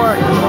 work.